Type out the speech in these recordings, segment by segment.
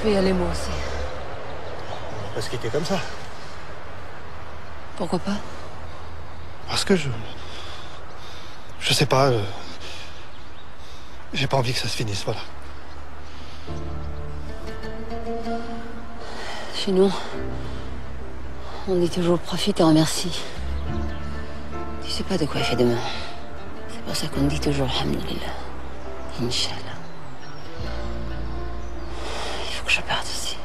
Je vais y aller moi aussi. On va pas se quitter comme ça. Pourquoi pas? Parce que je. Je sais pas. euh, J'ai pas envie que ça se finisse, voilà. Chez nous, on dit toujours profite et remercie. Tu sais pas de quoi il fait demain. C'est pour ça qu'on dit toujours Alhamdulillah. Inch'Allah. Que je parte ici.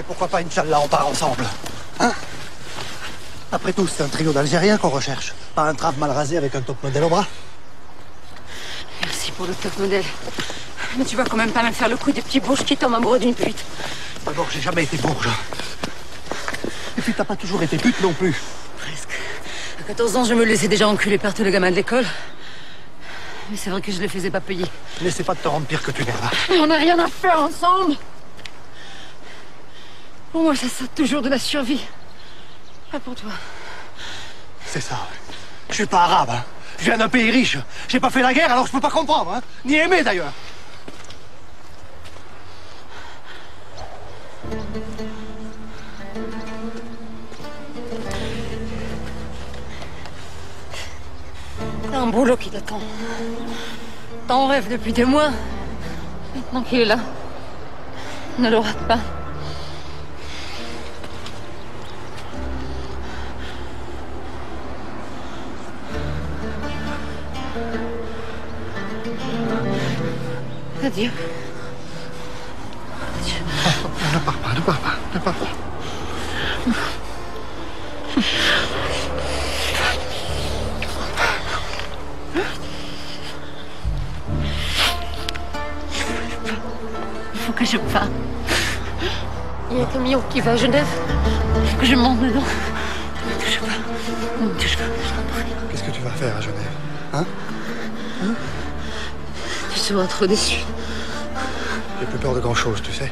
Et pourquoi pas, Inch'Allah, on part ensemble? Hein? Après tout, c'est un trio d'Algériens qu'on recherche. Pas un trave mal rasé avec un top modèle au bras. Merci pour le top modèle. Mais tu vas quand même pas me faire le coup des petits bourges qui tombent amoureux d'une pute. D'abord, j'ai jamais été bourge. Et puis, t'as pas toujours été pute non plus. À 14 ans, je me laissais déjà enculer par tous les gamins de l'école. Mais c'est vrai que je les faisais pas payer. N'essaie pas de te rendre pire que tu n'es là. Mais on n'a rien à faire ensemble. Pour moi, ça saute toujours de la survie. Pas pour toi. C'est ça. Je suis pas arabe. hein. Je viens d'un pays riche. J'ai pas fait la guerre, alors je peux pas comprendre. hein. Ni aimer, d'ailleurs. T'as un boulot qui t'attend. T'en rêves depuis des mois. Maintenant qu'il est là, ne le rate pas. Adieu. Adieu. Ne pars pas, ne pars pas, ne pars pas. Faut que je parte. Il y a un camion qui va à Genève. Il faut que je monte dedans. Ne me touche pas. Ne me touche pas. Je t'en prie. Qu'est-ce que tu vas faire à Genève Hein? Tu seras trop déçu. J'ai plus peur de grand-chose, tu sais.